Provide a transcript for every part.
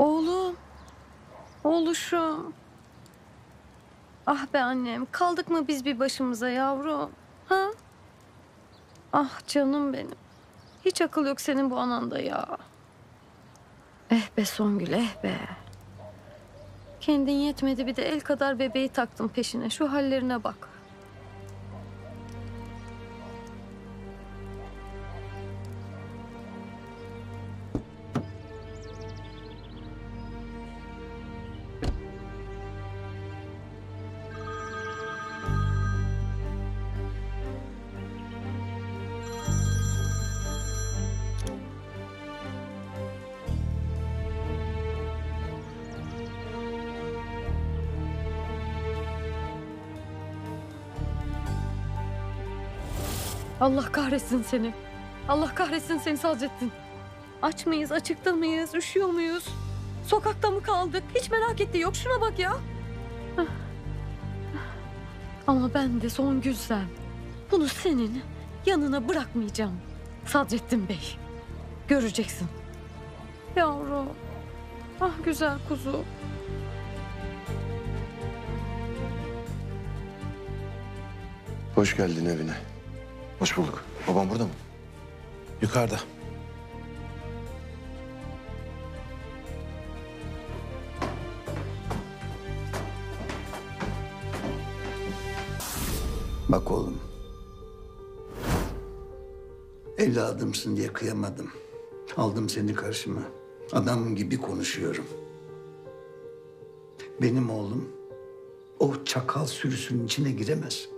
Oğlum. Oğluşum. Ah be annem. Kaldık mı biz bir başımıza yavrum? Ha? Ah canım benim. Hiç akıl yok senin bu ananda ya. Eh be Songül eh be. Kendin yetmedi bir de el kadar bebeği taktın peşine. Şu hallerine bak. Allah kahretsin seni. Allah kahretsin seni Sadrettin. Aç mıyız, açıkta mıyız, üşüyor muyuz? Sokakta mı kaldık? Hiç merak etti yok. Şuna bak ya. Ama ben de son güzel. Bunu senin yanına bırakmayacağım. Sadrettin Bey. Göreceksin. Yavrum. Ah güzel kuzu. Hoş geldin evine. Hoş bulduk. Babam burada mı? Yukarıda. Bak oğlum. Evladımsın diye kıyamadım. Aldım seni karşıma. Adam gibi konuşuyorum. Benim oğlum o çakal sürüsünün içine giremez.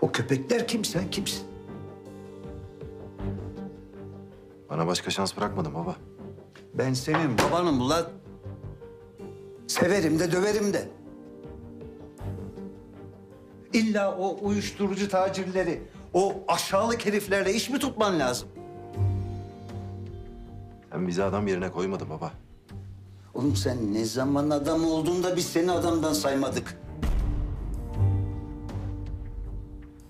O köpekler kim sen kimsin? Bana başka şans bırakmadın baba. Ben senin babanım ulan. Severim de döverim de. İlla o uyuşturucu tacirleri, o aşağılık heriflerle iş mi tutman lazım? Sen bizi adam yerine koymadın baba. Oğlum sen ne zaman adam olduğunda biz seni adamdan saymadık.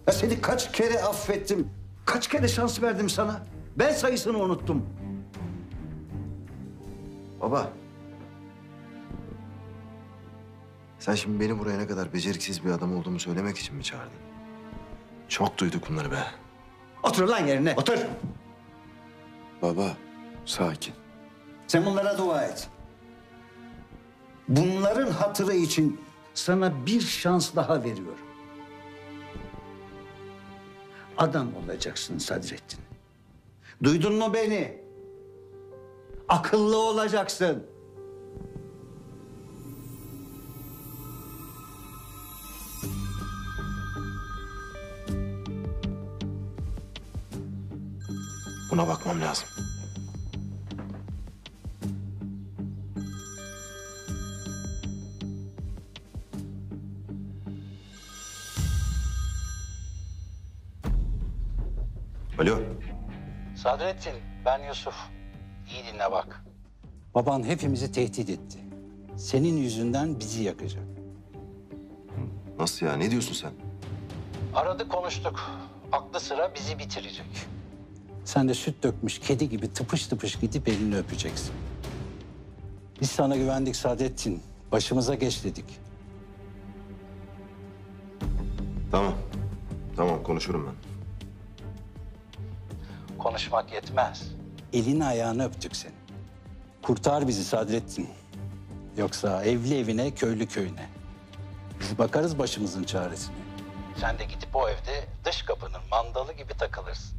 Ya seni kaç kere affettim. Kaç kere şans verdim sana. Ben sayısını unuttum. Baba. Sen şimdi beni buraya ne kadar beceriksiz bir adam olduğumu söylemek için mi çağırdın? Çok duyduk bunları be. Otur lan yerine. Otur. Baba, sakin. Sen bunlara dua et. Bunların hatırı için sana bir şans daha veriyorum. Adam olacaksın Sadrettin. Duydun mu beni? Akıllı olacaksın. Buna bakmam lazım. Alo. Sadrettin, ben Yusuf. İyi dinle bak. Baban hepimizi tehdit etti. Senin yüzünden bizi yakacak. Nasıl ya? Ne diyorsun sen? Aradı konuştuk. Aklı sıra bizi bitirecek. Sen de süt dökmüş kedi gibi tıpış tıpış gidip elini öpeceksin. Biz sana güvendik Sadrettin. Başımıza geç dedik. Tamam. Tamam konuşurum ben. Konuşmak yetmez. Elini ayağını öptük seni. Kurtar bizi Sadrettin. Yoksa evli evine, köylü köyüne. Biz bakarız başımızın çaresine. Sen de gidip o evde dış kapının mandalı gibi takılırsın.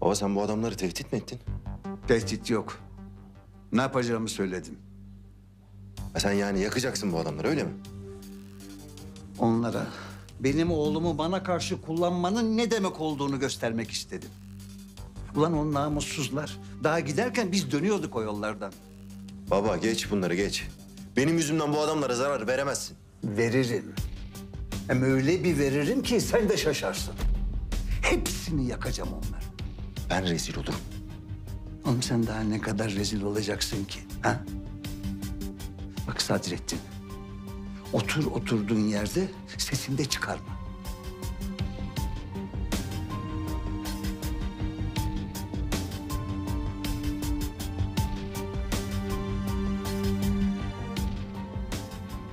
Baba sen bu adamları tehdit mi ettin? Tehdit yok. Ne yapacağımı söyledim. Ha sen yani yakacaksın bu adamları öyle mi? Onlara benim oğlumu bana karşı kullanmanın ne demek olduğunu göstermek istedim. Ulan o namussuzlar. Daha giderken biz dönüyorduk o yollardan. Baba geç bunları geç. Benim yüzümden bu adamlara zarar veremezsin. Veririm. Hem öyle bir veririm ki sen de şaşarsın. Hepsini yakacağım onları. Ben rezil olurum. Oğlum sen daha ne kadar rezil olacaksın ki? Ha? Bak Sadrettin. Otur oturduğun yerde sesini de çıkarma.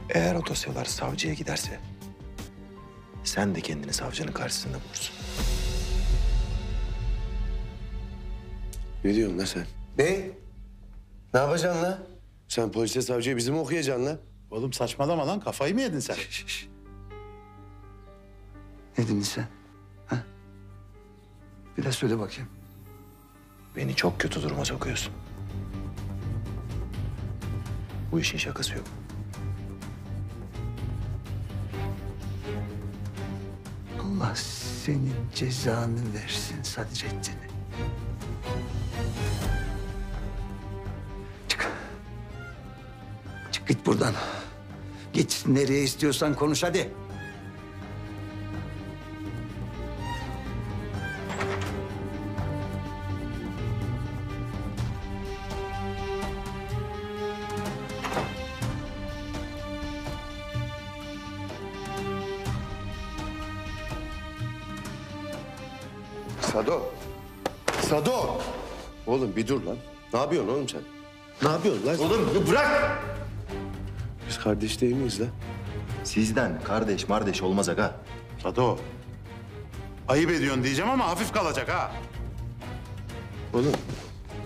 Eğer o dosyalar savcıya giderse... ...sen de kendini savcının karşısında bulursun. Ne diyorsun lan sen? Ne? Ne yapacaksın lan? Sen polise savcıya bizi mi okuyacaksın lan? Oğlum saçmalama lan kafayı mı yedin sen? Ne dedin sen? Ha? Biraz söyle bakayım. Beni çok kötü duruma sokuyorsun. Bu işin şakası yok. Allah senin cezanı versin Sadrettin. Git buradan. Git nereye istiyorsan konuş hadi. Sado. Sado. Oğlum bir dur lan. Ne yapıyorsun oğlum sen? Ne yapıyorsun lan? Oğlum bırak. Kardeş değil miyiz lan? Sizden kardeş mardeş olmaz aga. Sado. Ayıp ediyorsun diyeceğim ama hafif kalacak ha. Oğlum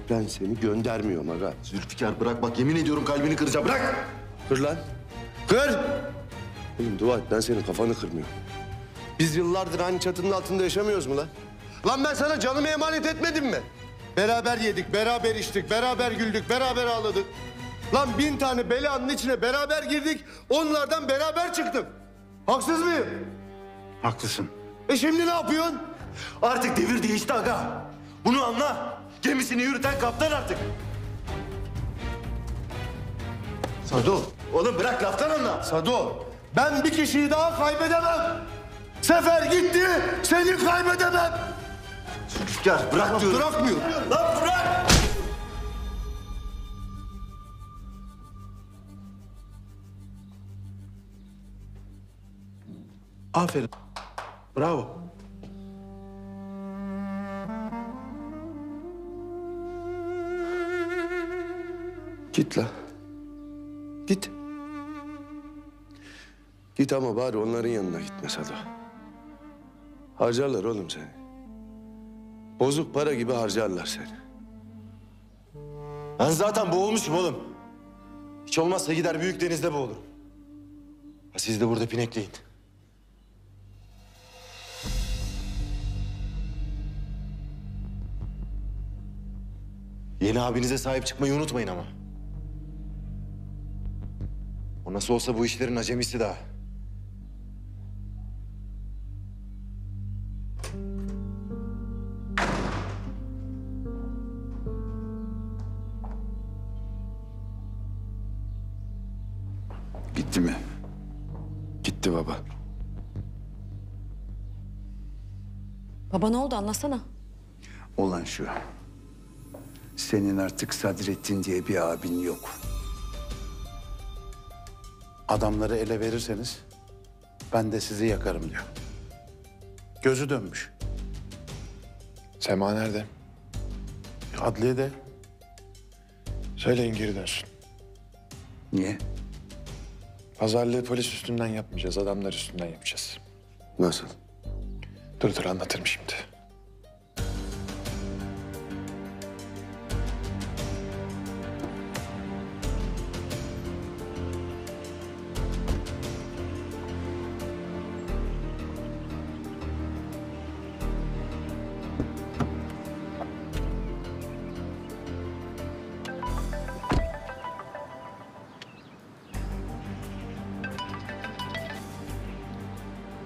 ben seni göndermiyorum aga. Zülfikar bırak bak yemin ediyorum kalbini kıracağım. Bırak! Kır lan. Kır. Oğlum dua et ben senin kafanı kırmıyorum. Biz yıllardır aynı çatının altında yaşamıyoruz mu lan? Lan ben sana canımı emanet etmedim mi? Beraber yedik, beraber içtik, beraber güldük, beraber ağladık. Lan bin tane belanın içine beraber girdik, onlardan beraber çıktım. Haksız mıyım? Haklısın. E şimdi ne yapıyorsun? Artık devir değişti aga. Bunu anla. Gemisini yürüten kaptan artık. Sado. Oğlum bırak laftan anla. Sado. Ben bir kişiyi daha kaybedemem. Sefer gitti, seni kaybedemem. Zülfikar bırak diyorum. Bırakmıyor. Lan Aferin. Bravo. Git la. Git. Git ama bari onların yanına gitme Sado. Harcarlar oğlum seni. Bozuk para gibi harcarlar seni. Ben zaten boğulmuşum oğlum. Hiç olmazsa gider büyük denizde boğulurum. Siz de burada pinekleyin. Yeni abinize sahip çıkmayı unutmayın ama. O nasıl olsa bu işlerin acemisi daha. Gitti mi? Gitti baba. Baba ne oldu anlatsana. Olan şu. Senin artık Sadrettin diye bir abin yok. Adamları ele verirseniz ben de sizi yakarım diyor. Gözü dönmüş. Sema nerede? Adliyede Söyleyin geri dönsün. Niye? Pazarlığı polis üstünden yapmayacağız, adamlar üstünden yapacağız. Nasıl? Dur dur anlatırım şimdi.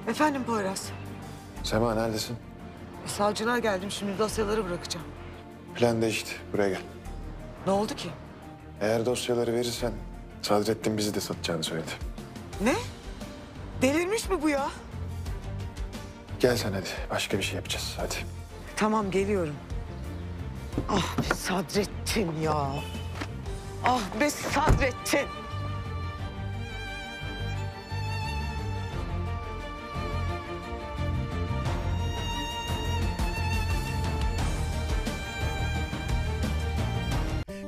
Efendim Poyraz. Sema neredesin? Savcılar geldim şimdi dosyaları bırakacağım. Plan değişti. Buraya gel. Ne oldu ki? Eğer dosyaları verirsen Sadrettin bizi de satacağını söyledi. Ne? Delirmiş mi bu ya? Gel sen hadi. Başka bir şey yapacağız. Hadi. Tamam geliyorum. Ah be Sadrettin ya. Ah be Sadrettin.